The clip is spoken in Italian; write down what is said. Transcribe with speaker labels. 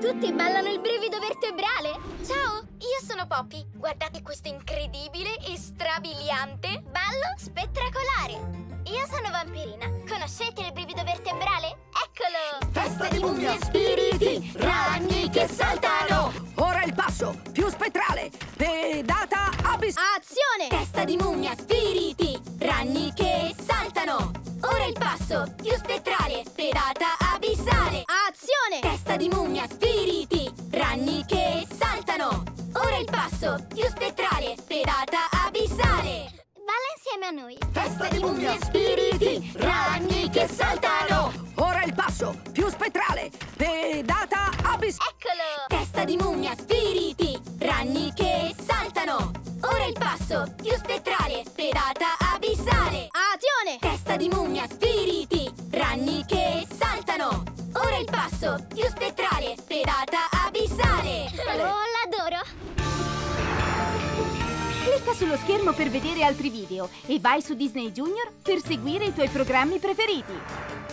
Speaker 1: Tutti ballano il brivido vertebrale!
Speaker 2: Ciao, io sono Poppy. Guardate questo incredibile e strabiliante
Speaker 1: ballo spettacolare! Io sono Vampirina. Conoscete il brivido vertebrale? Eccolo!
Speaker 3: Testa di mummia, spiriti, ragni che saltano! Ora il passo, più spettrale, pedata abis...
Speaker 1: Azione!
Speaker 2: Testa di mummia, spiriti, ragni che saltano! Ora il passo, più spettrale, pedata abissale! Ora il passo, più spettrale, pedata abissale!
Speaker 1: Balla insieme a noi!
Speaker 3: Testa di mummia, spiriti, ragni che saltano! Ora il passo, più spettrale, pedata abis...
Speaker 1: Eccolo!
Speaker 2: Testa di mummia, spiriti, ragni che saltano! Ora il passo, più spettrale, pedata abissale!
Speaker 1: Azione!
Speaker 2: Testa di mummia, spiriti, ragni che saltano! Ora il passo, più spettrale, pedata abissale!
Speaker 4: Clicca sullo schermo per vedere altri video e vai su Disney Junior per seguire i tuoi programmi preferiti.